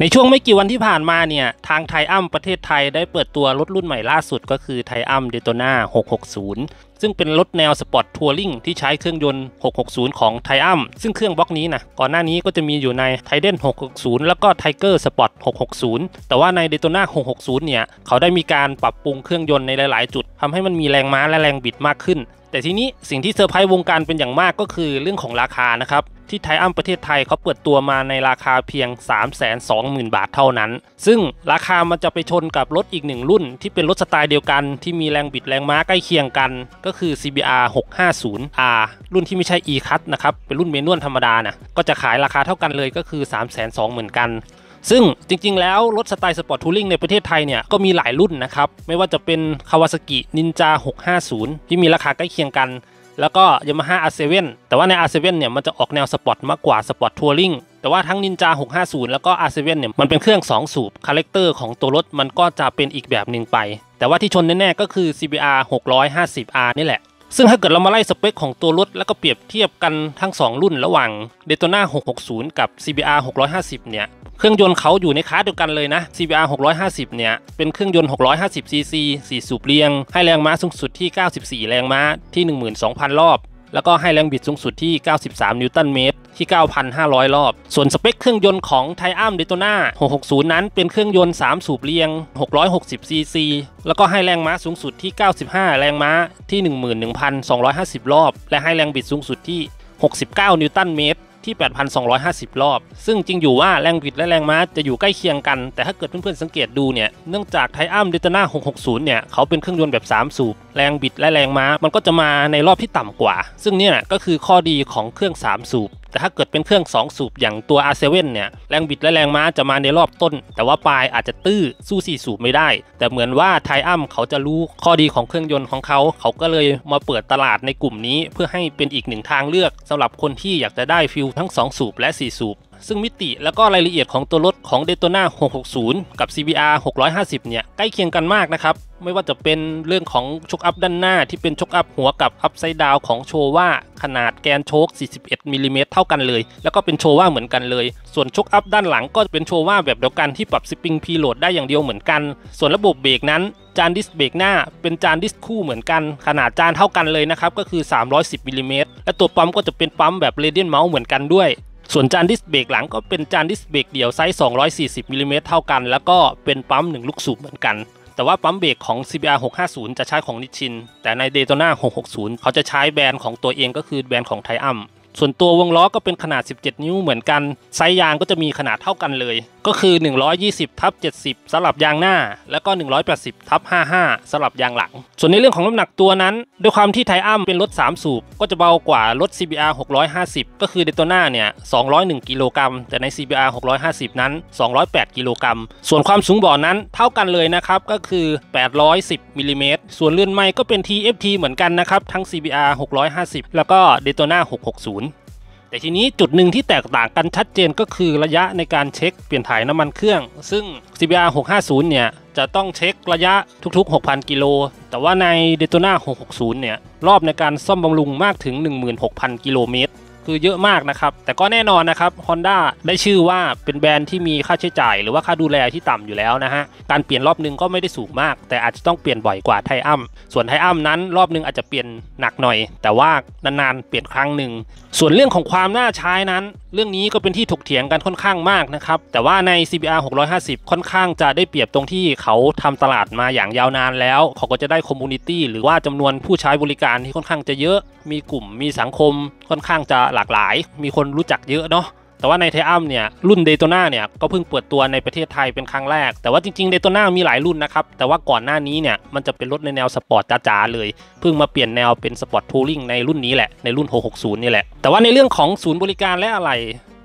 ในช่วงไม่กี่วันที่ผ่านมาเนี่ย ทาง Triumph ประเทศไทยได้เปิดตัวรถรุ่นใหม่ล่าสุดก็คือ Triumph Daytona 660 ซึ่งเป็นรถแนว sport touring ที่ใช้เครื่องยนต์ 660 ของ Triumph ซึ่งเครื่องบล็อกนี้นะก่อนหน้านี้ก็จะมีอยู่ใน Trident 660 แล้วก็ Tiger Sport 660 แต่ว่าใน Daytona 660 เนี่ย เขาได้มีการปรับปรุงเครื่องยนต์ในหลาย ๆ จุดทำให้มันมีแรงม้าและแรงบิดมากขึ้นแต่ทีนี้สิ่งที่เซอร์ไพรส์วงการเป็นอย่างมากก็คือเรื่องของราคานะครับ ที่ Triumph ประเทศไทยเขาเปิดตัวมาในราคาเพียง 320,000 บาทเท่านั้น ซึ่งราคามันจะไปชนกับรถอีกหนึ่งรุ่น ที่เป็นรถสไตล์เดียวกัน ที่มีแรงบิดแรงม้าใกล้เคียงกัน ก็คือ CBR 650R รุ่นที่ไม่ใช่ E-Clutch นะครับ เป็นรุ่น manual ธรรมดานะก็จะขายราคาเท่ากันเลยก็คือ 320,000เหมือนกันซึ่งจริงๆ แล้วรถสไตล์ sport touring ในประเทศไทยเนี่ยก็มีหลายรุ่นนะครับ ไม่ว่าจะเป็น Kawasaki Ninja 650 ที่มีราคาใกล้เคียงกัน แล้วก็ Yamaha R7 แต่ว่าใน R7 เนี่ยมันจะออกแนวสปอร์ตมากกว่า sport touring แต่ว่าทั้ง Ninja 650 แล้วก็ R7 เนี่ยมันเป็นเครื่อง 2 สูบ character ของตัวรถมันก็จะเป็นอีกแบบหนึ่งไป แต่ว่าที่ชนแน่ๆก็คือ CBR 650R นี่แหละ ซึ่งถ้าเกิดเรามาไล่สเปคของตัวรถ แล้วก็เปรียบเทียบกันทั้ง 2 รุ่นระหว่าง Daytona 660 กับ CBR 650 เนี่ย เครื่องยนต์เขาอยู่ในคลาสเดียวกันเลยนะ CBR 650 เนี่ย เป็นเครื่องยนต์ 650 cc 4 สูบเรียง ให้แรงม้าสูงสุดที่ 94 แรงม้าที่ 12,000 รอบ แล้วก็ให้แรงบิดสูงสุดที่ 93 นิวตันเมตร ที่ 9,500 รอบ ส่วนสเปคเครื่องยนต์ของไทอัมเดโตนา660 นั้นเป็นเครื่องยนต์ 3 สูบเรียง 660 cc แล้วก็ให้แรงม้าสูงสุดที่ 95 แรงม้าที่ 11,250 รอบ และให้แรงบิดสูงสุดที่ 69 นิวตันเมตรที่ 8,250 รอบ ซึ่งจริงอยู่ว่าแรงบิดและแรงม้าจะอยู่ใกล้เคียงกัน แต่ถ้าเกิดเพื่อนๆสังเกตดูเนี่ย เนื่องจากไทอัมเดตนา660 เนี่ย เขาเป็นเครื่องยนต์แบบ 3 สูบ แรงบิดและแรงม้า มันก็จะมาในรอบที่ต่ำกว่า ซึ่งเนี่ยก็คือข้อดีของเครื่อง 3 สูบแต่ถ้าเกิดเป็นเครื่อง 2 สูบอย่างตัว R7 เนี่ยแรงบิดและแรงม้าจะมาในรอบต้น แต่ว่าปลายอาจจะตื้อสู้ 4 สูบไม่ได้ แต่เหมือนว่าไทอัมเขาจะรู้ข้อดีของเครื่องยนต์ของเขา เขาก็เลยมาเปิดตลาดในกลุ่มนี้ เพื่อให้เป็นอีกหนึ่งทางเลือกสำหรับคนที่อยากจะได้ฟิลทั้ง 2 สูบและ 4 สูบ ซึ่งมิติแล้วก็รายละเอียดของตัวรถของ Daytona 660 กับ CBR 650 เนี่ย ใกล้เคียงกันมากนะครับ ไม่ว่าจะเป็นเรื่องของโช้คอัพด้านหน้าที่เป็นโช้คอัพหัวกลับ upside down ของ Showa ขนาดแกนโช้ค41มิลิเมตรเท่ากันเลย แล้วก็เป็น Showa เหมือนกันเลย ส่วนโช้คอัพด้านหลังก็เป็น Showa แบบเดียวกันที่ปรับสปริง preload ได้อย่างเดียวเหมือนกัน ส่วนระบบเบรกนั้นจานดิสเบรกหน้าเป็นจานดิสคู่เหมือนกัน ขนาดจานเท่ากันเลยนะครับ ก็คือ 310มิลิเมตรและตัวปั๊มก็จะเป็นปั๊มแบบ radial mount เหมือนกันด้วย ส่วนจานดิสเบรกหลังก็เป็นจานดิสเบรกเดี่ยวไซส์ 240มิลิเมตรเท่ากัน แล้วก็เป็นปั๊ม 1 ลูกสูบเหมือนกัน แต่ว่าปั๊มเบรกของ CBR 650 จะใช้ของ Nissin แต่ใน Daytona 660 เขาจะใช้แบรนด์ของตัวเองก็คือแบรนด์ของ Triumph ส่วนตัววงล้อก็เป็นขนาด 17 นิ้วเหมือนกัน ไซส์ยางก็จะมีขนาดเท่ากันเลย ก็คือ 120ทับ70สำหรับยางหน้า แล้วก็ 180ทับ55สำหรับยางหลัง ส่วนในเรื่องของน้ำหนักตัวนั้น ด้วยความที่ Triumph เป็นรถ 3 สูบ ก็จะเบากว่ารถ CBR 650 ก็คือ Daytona เนี่ย201กิโลกรัมแต่ใน CBR 650 นั้น 208กิโลกรัมส่วนความสูงบ่อนั้นเท่ากันเลยนะครับก็คือ 810มิลลิเมตรส่วนเลื่อนไม้ก็เป็น TFT เหมือนกันนะครับทั้ง CBR 650 แล้วก็ Daytona 660 แต่ทีนี้จุดหนึ่งที่แตกต่างกันชัดเจนก็คือระยะในการเช็คเปลี่ยนถ่ายน้ำมันเครื่อง ซึ่ง CBR 650 เนี่ย จะต้องเช็คระยะทุกๆ 6,000 กิโล แต่ว่าใน Daytona 660 เนี่ย รอบในการซ่อมบำรุงมากถึง 16,000 กิโลเมตร คือเยอะมากนะครับ แต่ก็แน่นอนนะครับ Honda ได้ชื่อว่าเป็นแบรนด์ที่มีค่าใช้จ่าย หรือว่าค่าดูแลที่ต่ำอยู่แล้วนะฮะ การเปลี่ยนรอบนึงก็ไม่ได้สูงมาก แต่อาจจะต้องเปลี่ยนบ่อยกว่าไทอัมส่วนไทอัมนั้นรอบนึงอาจจะเปลี่ยนหนักหน่อย แต่ว่านานๆเปลี่ยนครั้งหนึ่งส่วนเรื่องของความน่าใช้นั้นเรื่องนี้ก็เป็นที่ถกเถียงกันค่อนข้างมากนะครับ แต่ว่าใน CBR 650 ค่อนข้างจะได้เปรียบตรงที่เขาทำตลาดมาอย่างยาวนานแล้ว เขาก็จะได้ community หรือว่าจำนวนผู้ใช้บริการที่ค่อนข้างจะเยอะ มีกลุ่มมีสังคมค่อนข้างจะหลากหลาย มีคนรู้จักเยอะเนาะ แต่ว่าใน Triumph เนี่ยรุ่น Daytona เนี่ยก็เพิ่งเปิดตัวในประเทศไทยเป็นครั้งแรก แต่ว่าจริงๆ Daytona มีหลายรุ่นนะครับ แต่ว่าก่อนหน้านี้เนี่ยมันจะเป็นรถในแนวสปอร์ตจ๋าๆเลย เพิ่งมาเปลี่ยนแนวเป็น sport touring ในรุ่นนี้แหละ ในรุ่น 660 นี่แหละ แต่ว่าในเรื่องของศูนย์บริการและอะไร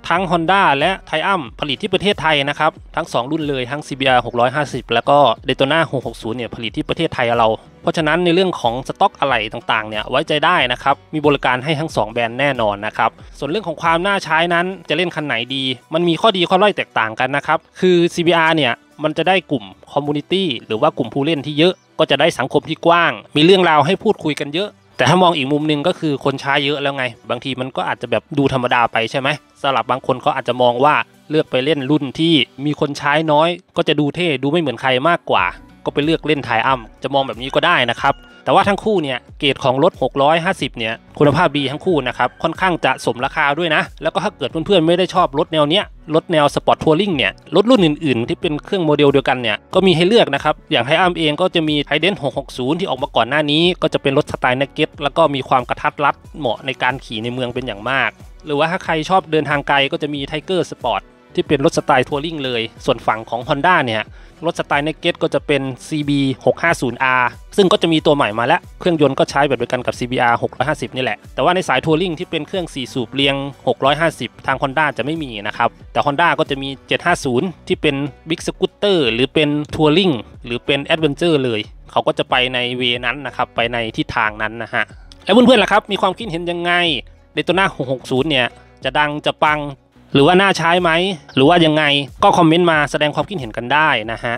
ทั้ง Honda และ Triumph ผลิตที่ประเทศไทยนะครับ ทั้ง 2 รุ่นเลยทั้ง CBR 650 แล้วก็ Daytona 660 เนี่ยผลิตที่ประเทศไทยเรา เพราะฉะนั้นในเรื่องของสต็อกอะไหล่ต่างๆเนี่ยไว้ใจได้นะครับ มีบริการให้ทั้ง 2 แบรนด์แน่นอนนะครับ ส่วนเรื่องของความน่าใช้นั้นจะเล่นคันไหนดี มันมีข้อดีข้อด้อยแตกต่างกันนะครับ คือ CBR เนี่ยมันจะได้กลุ่ม community หรือว่ากลุ่มผู้เล่นที่เยอะก็จะได้สังคมที่กว้าง มีเรื่องราวให้พูดคุยกันเยอะ แต่ถ้ามองอีกมุมหนึ่งก็คือคนใช้เยอะแล้วไง บางทีมันก็อาจจะแบบดูธรรมดาไปใช่ไหมสำหรับบางคนเขาอาจจะมองว่าเลือกไปเล่นรุ่นที่มีคนใช้น้อย ก็จะดูเท่ดูไม่เหมือนใครมากกว่า ก็ไปเลือกเล่น Triumph จะมองแบบนี้ก็ได้นะครับ แต่ว่าทั้งคู่เนี่ยเกรดของรถ 650 เนี่ยคุณภาพดีทั้งคู่นะครับค่อนข้างจะสมราคาด้วยนะ แล้วก็ถ้าเกิดเพื่อนๆไม่ได้ชอบรถแนวเนี้ยรถแนว sport touring เนี่ยรถรุ่นอื่นๆ ที่เป็นเครื่องโมเดลเดียวกันเนี่ยก็มีให้เลือกนะครับ อย่าง Triumph เองก็จะมี Trident 660 ที่ออกมาก่อนหน้านี้ ก็จะเป็นรถสไตล์ naked แล้วก็มีความกระทัดรัดเหมาะในการขี่ในเมืองเป็นอย่างมาก หรือว่าถ้าใครชอบเดินทางไกลก็จะมี Tiger Sport ที่เป็นรถสไตล์ touring เลย ส่วนฝั่งของ Honda เนี่ยรถสไตล์ Naked ก็จะเป็น CB 650R ซึ่งก็จะมีตัวใหม่มาแล้ว เครื่องยนต์ก็ใช้แบบเดียวกันกับ CBR 650 นี่แหละ แต่ว่าในสาย touring ที่เป็นเครื่อง 4 สูบเรียง 650 ทาง Honda จะไม่มีนะครับ แต่ Honda ก็จะมี 750 ที่เป็น Big Scooter หรือเป็น touring หรือเป็น Adventure เลย เขาก็จะไปใน way นั้นนะครับ ไปในทิศทางนั้นนะฮะ แล้วเพื่อนๆล่ะครับ มีความคิดเห็นยังไง Daytona 660 เนี่ย จะดังจะปัง หรือว่าน่าใช้ไหม หรือว่ายังไงก็คอมเมนต์มาแสดงความคิดเห็นกันได้นะฮะ